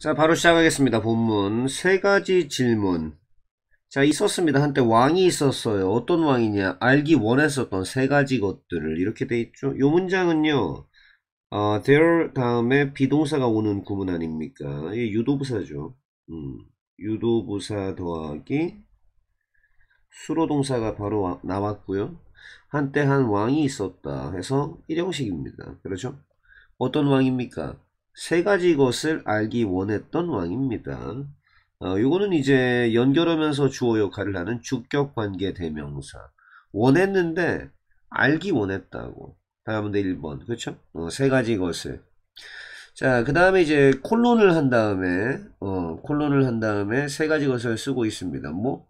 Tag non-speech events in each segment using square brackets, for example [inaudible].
자, 바로 시작하겠습니다. 본문. 세 가지 질문. 자, 있었습니다. 한때 왕이 있었어요. 어떤 왕이냐? 알기 원했었던 세 가지 것들을 이렇게 돼 있죠. 요 문장은요. 어, there 다음에 비동사가 오는 구문 아닙니까? 이게 유도부사죠. 음, 유도부사 더하기 수로동사가 바로 와, 나왔고요. 한때 한 왕이 있었다 해서 일형식입니다. 그렇죠? 어떤 왕입니까? 세 가지 것을 알기 원했던 왕입니다. 어, 요거는 이제 연결하면서 주어 역할을 하는 주격 관계 대명사. 원했는데 알기 원했다고. 다음은 1번. 그렇죠? 어, 세 가지 것을. 자, 그 다음에 이제 콜론을 한 다음에, 어, 콜론을 한 다음에 세 가지 것을 쓰고 있습니다. 뭐,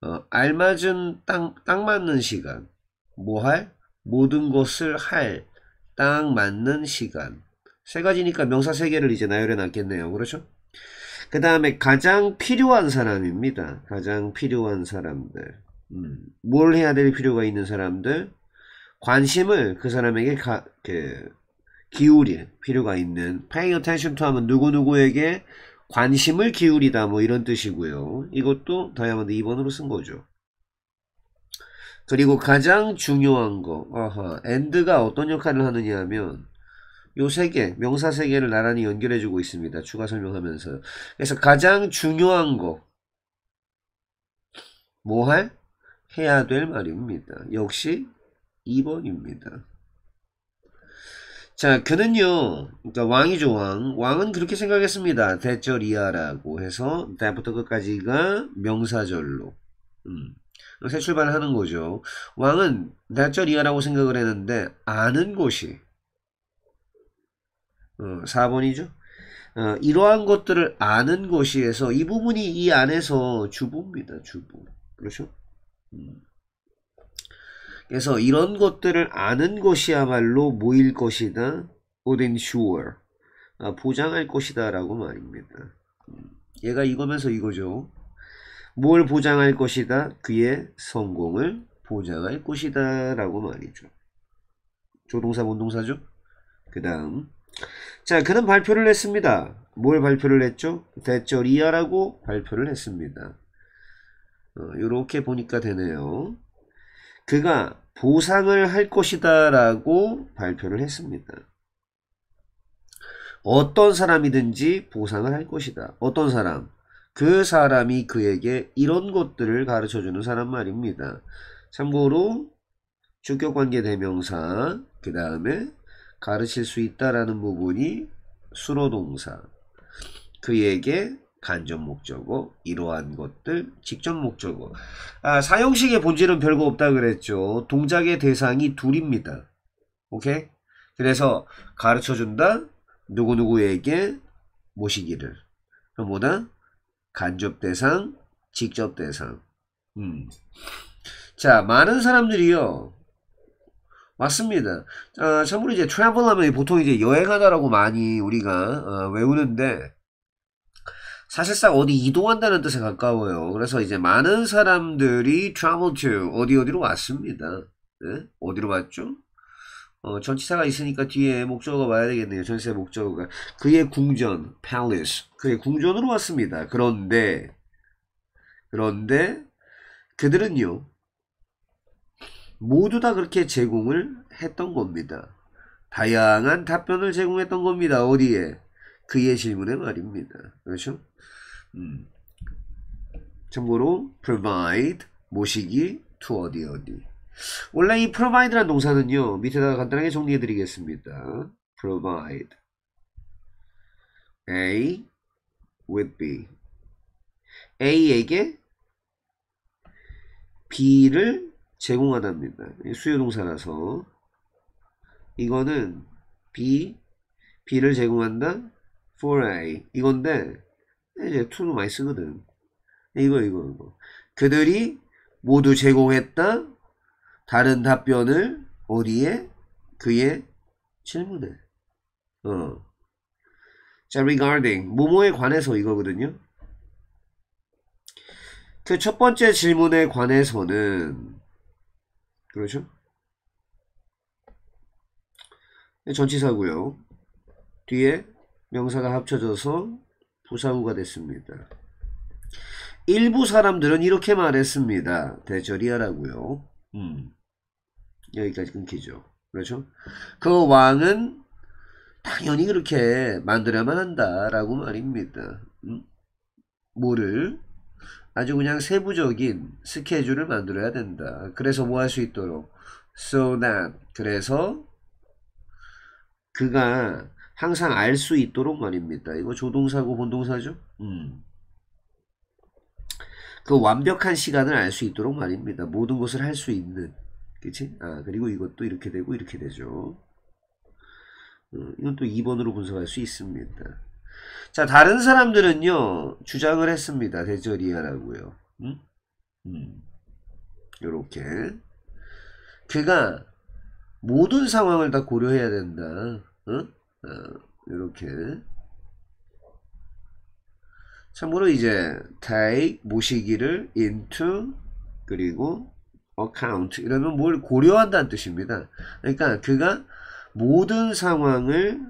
어, 알맞은 딱, 딱 맞는 시간. 뭐 할? 모든 것을 할. 딱 맞는 시간. 세 가지니까 명사 세 개를 이제 나열해 놨겠네요. 그렇죠? 그 다음에 가장 필요한 사람입니다. 가장 필요한 사람들. 음, 뭘 해야 될 필요가 있는 사람들? 관심을 그 사람에게 가, 그, 기울일 필요가 있는 paying attention to 하면 누구누구에게 관심을 기울이다 뭐 이런 뜻이고요. 이것도 다이아몬드 2번으로 쓴 거죠. 그리고 가장 중요한 거, 아하, and가 어떤 역할을 하느냐 하면 요 세 개, 명사 세 개를 나란히 연결해주고 있습니다. 추가 설명하면서. 그래서 가장 중요한 거, 뭐 할? 해야 될 말입니다. 역시 2번입니다. 자, 그는요, 그러니까 왕이죠, 왕. 왕은 그렇게 생각했습니다. 대절이야라고 해서, 대부터 끝까지가 명사절로. 음. 새 출발을 하는 거죠. 왕은 대절이야라고 생각을 했는데, 아는 곳이, 어, 4번이죠. 어, 이러한 것들을 아는 것이에서 이 부분이 이 안에서 주부입니다. 주부. 그렇죠? 음. 그래서 이런 것들을 아는 것이야말로 모일 것이다. would ensure. 아, 보장할 것이다 라고 말입니다. 음. 얘가 이거면서 이거죠. 뭘 보장할 것이다? 그의 성공을 보장할 것이다 라고 말이죠. 조동사 본동사죠. 그 다음 자, 그는 발표를 했습니다. 뭘 발표를 했죠? 대절이야라고 발표를 했습니다. 이렇게 어, 보니까 되네요. 그가 보상을 할 것이다 라고 발표를 했습니다. 어떤 사람이든지 보상을 할 것이다. 어떤 사람? 그 사람이 그에게 이런 것들을 가르쳐주는 사람 말입니다. 참고로 주격관계 대명사 그 다음에 가르칠 수 있다라는 부분이 수로동사. 그에게 간접 목적어 이러한 것들 직접 목적어. 아, 사용식의 본질은 별거 없다 그랬죠. 동작의 대상이 둘입니다. 오케이? 그래서 가르쳐준다 누구누구에게 모시기를. 그럼 뭐다? 간접 대상 직접 대상. 음. 자 많은 사람들이요 맞습니다. 어, 참고로 이제 트래블 하면 보통 이제 여행하다라고 많이 우리가 어, 외우는데 사실상 어디 이동한다는 뜻에 가까워요. 그래서 이제 많은 사람들이 travel to 어디 어디로 왔습니다. 네? 어디로 왔죠? 어, 전치사가 있으니까 뒤에 목적어가 와야 되겠네요. 전치사 목적어가 그의 궁전 palace 그의 궁전으로 왔습니다. 그런데 그런데 그들은요 모두 다 그렇게 제공을 했던 겁니다. 다양한 답변을 제공했던 겁니다. 어디에? 그의 질문에 말입니다. 그렇죠? 음. 참고로 provide 모시기 to 어디 어디 원래 이 provide란 동사는요 밑에다가 간단하게 정리해 드리겠습니다. provide A with B A에게 B를 제공하답니다. 수요동사라서 이거는 B, B를 제공한다 for A 이건데 이제 to도 많이 쓰거든. 이거 이거 이거 그들이 모두 제공했다 다른 답변을 어디에 그의 질문에 어. 자 regarding 뭐뭐에 관해서 이거거든요. 그 첫 번째 질문에 관해서는 그렇죠? 전치사고요. 뒤에 명사가 합쳐져서 부사구가 됐습니다. 일부 사람들은 이렇게 말했습니다. 대절이야라고요. 음. 여기까지 끊기죠. 그렇죠? 그 왕은 당연히 그렇게 만들어야만 한다라고 말입니다. 음? 뭐를? 아주 그냥 세부적인 스케줄을 만들어야 된다. 그래서 뭐 할 수 있도록 so that 그래서 그가 항상 알 수 있도록 말입니다. 이거 조동사고 본동사죠? 음. 그 완벽한 시간을 알 수 있도록 말입니다. 모든 것을 할 수 있는. 그치? 아, 그리고 이것도 이렇게 되고 이렇게 되죠. 어, 이건 또 2번으로 분석할 수 있습니다. 자, 다른 사람들은요, 주장을 했습니다. 대절이야라고요. 음? 음. 요렇게. 그가 모든 상황을 다 고려해야 된다. 어? 어, 요렇게. 참고로 이제 take 모시기를 into 그리고 account 이러면 뭘 고려한다는 뜻입니다. 그러니까 그가 모든 상황을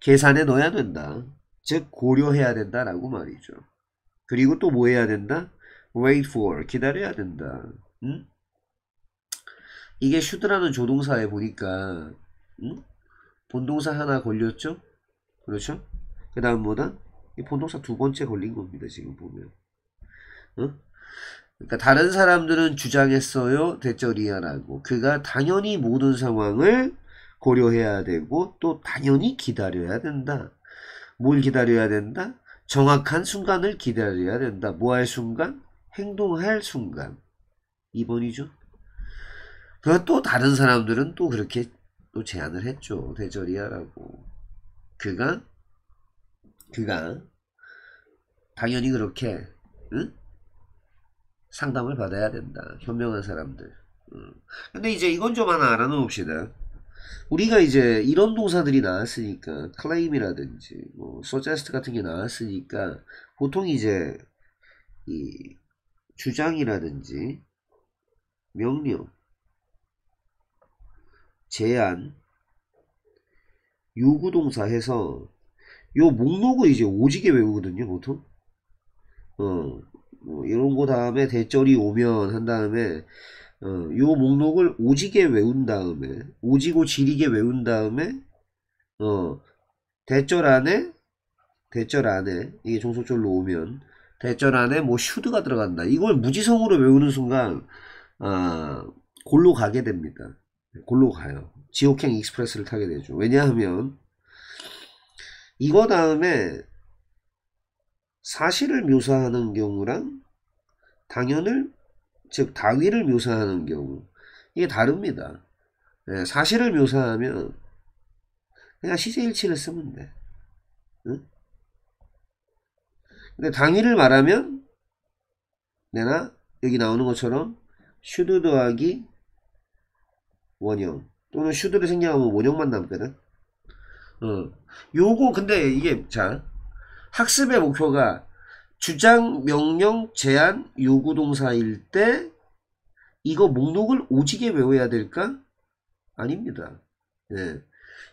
계산해 넣어야 된다. 즉 고려해야 된다라고 말이죠. 그리고 또 뭐 해야 된다? wait for 기다려야 된다. 응? 이게 슈드라는 조동사에 보니까 응? 본동사 하나 걸렸죠? 그렇죠? 그 다음 뭐다? 이 본동사 두 번째 걸린 겁니다. 지금 보면. 어? 그러니까 다른 사람들은 주장했어요. 대절이야라고. 그가 당연히 모든 상황을 고려해야 되고 또 당연히 기다려야 된다. 뭘 기다려야 된다? 정확한 순간을 기다려야 된다. 뭐할 순간? 행동할 순간. 2번이죠. 그또 다른 사람들은 또 그렇게 또 제안을 했죠. 대절이야라고. 그가 그가 당연히 그렇게 응? 상담을 받아야 된다. 현명한 사람들. 응. 근데 이제 이건 좀 하나 알아놓읍시다. 우리가 이제 이런 동사들이 나왔으니까 클레임이라든지 뭐 서제스트 같은 게 나왔으니까 보통 이제 이 주장이라든지 명령 제안 요구동사 해서 요 목록을 이제 오지게 외우거든요 보통. 어 뭐 이런 거 다음에 대절이 오면 한 다음에 어, 요 목록을 오지게 외운 다음에 오지고 지리게 외운 다음에 어 대절 안에 대절 안에 이게 종속절로 오면 대절 안에 뭐 should가 들어간다. 이걸 무지성으로 외우는 순간 아 골로 가게 됩니다. 골로 가요. 지옥행 express를 타게 되죠. 왜냐하면 이거 다음에 사실을 묘사하는 경우랑 당연을 즉 당위를 묘사하는 경우 이게 다릅니다. 네, 사실을 묘사하면 그냥 시제일치를 쓰면 돼. 응? 근데 당위를 말하면 내가 여기 나오는 것처럼 should 더하기 원형 또는 should를 생략하면 원형만 남거든. 어. 요거 근데 이게 자 학습의 목표가 주장, 명령, 제안, 요구 동사일 때 이거 목록을 오지게 외워야 될까? 아닙니다. 예.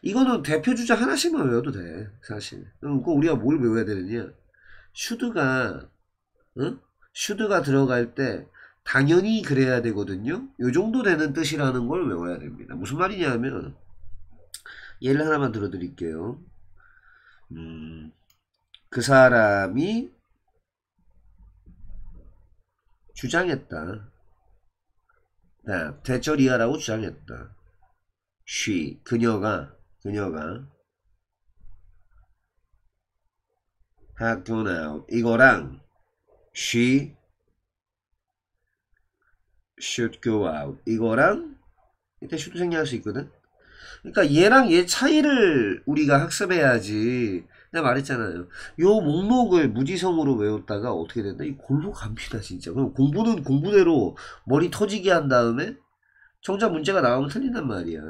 이거는 대표 주자 하나씩만 외워도 돼. 사실. 그럼 우리가 뭘 외워야 되느냐? 슈드가 응? 슈드가 들어갈 때 당연히 그래야 되거든요. 요 정도 되는 뜻이라는 걸 외워야 됩니다. 무슨 말이냐면 예를 하나만 들어드릴게요. 음, 그 사람이 주장했다. 네, 대절이야라고 주장했다. she, 그녀가, 그녀가 had gone out. 이거랑 she should go out. 이거랑 이때 should 생략할 수 있거든. 그러니까 얘랑 얘 차이를 우리가 학습해야지 내가 말했잖아요. 요 목록을 무지성으로 외웠다가 어떻게 된다? 이 골로 갑니다, 진짜. 그럼 공부는 공부대로 머리 터지게 한 다음에 정작 문제가 나오면 틀린단 말이야.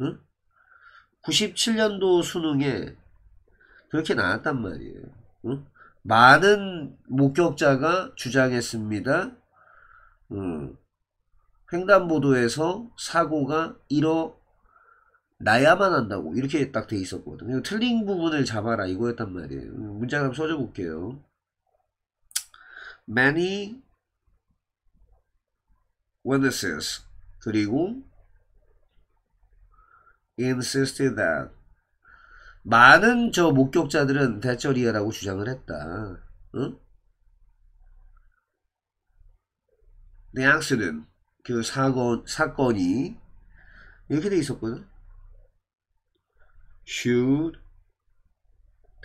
응? 97년도 수능에 그렇게 나왔단 말이에요. 응? 많은 목격자가 주장했습니다. 응. 횡단보도에서 사고가 나야만 한다고 이렇게 딱 돼 있었거든. 그리고 틀린 부분을 잡아라 이거였단 말이에요. 문장 한번 써줘 볼게요. Many witnesses 그리고 insisted that 많은 저 목격자들은 대처리아라고 주장을 했다. 응? The accident 그 사건 사건이 이렇게 돼 있었거든. Should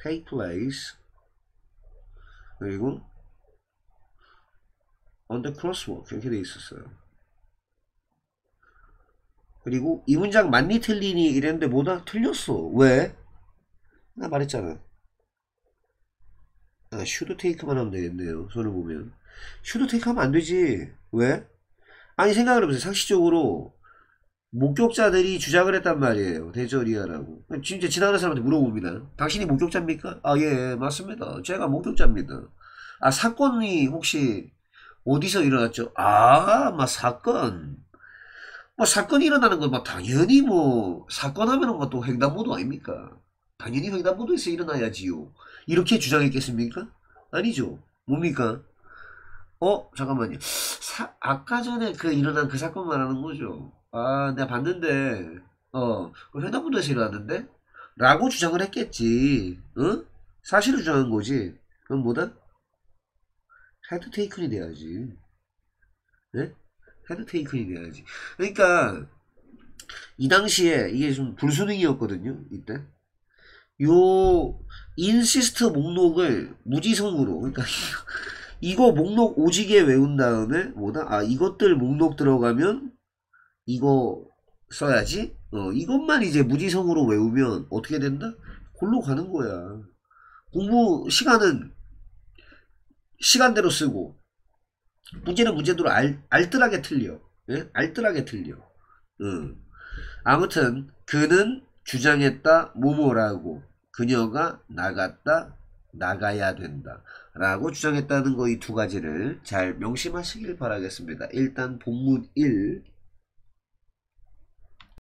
take place 그리고 on the crosswalk 이렇게 돼 있었어요. 그리고 이 문장 맞니 틀리니 이랬는데 뭐다 틀렸어. 왜? 나 말했잖아. 아, should take만 하면 되겠네요. 손을 보면. should take 하면 안 되지. 왜? 아니 생각을 해보세요. 상식적으로 목격자들이 주장을 했단 말이에요. 대저리아라고. 진짜 지나가는 사람한테 물어봅니다. 당신이 목격자입니까? 아, 예, 맞습니다. 제가 목격자입니다. 아, 사건이 혹시 어디서 일어났죠? 아, 막 사건. 뭐 사건이 일어나는 건뭐 당연히 뭐 사건 하면은 뭐또 횡단보도 아닙니까? 당연히 횡단보도에서 일어나야지요. 이렇게 주장했겠습니까? 아니죠. 뭡니까? 어, 잠깐만요. 사, 아까 전에 그 일어난 그 사건 말하는 거죠. 아, 내가 봤는데, 어, 그 횡단보도에서 일어났는데? 라고 주장을 했겠지. 응? 사실을 주장한 거지. 그럼 뭐다? had taken이 돼야지. 네? had taken이 돼야지. 그러니까, 이 당시에 이게 좀 불수능이었거든요. 이때. 요, 인시스트 목록을 무지성으로, 그러니까, [laughs] 이거 목록 오지게 외운 다음에, 뭐다? 아, 이것들 목록 들어가면, 이거 써야지. 어, 이것만 이제 무지성으로 외우면 어떻게 된다? 골로 가는 거야. 공부 시간은 시간대로 쓰고 문제는 문제대로 알, 알뜰하게 틀려. 예? 알뜰하게 틀려. 응. 아무튼 그는 주장했다 뭐뭐라고 그녀가 나갔다 나가야 된다 라고 주장했다는 거 이 두 가지를 잘 명심하시길 바라겠습니다. 일단 본문 1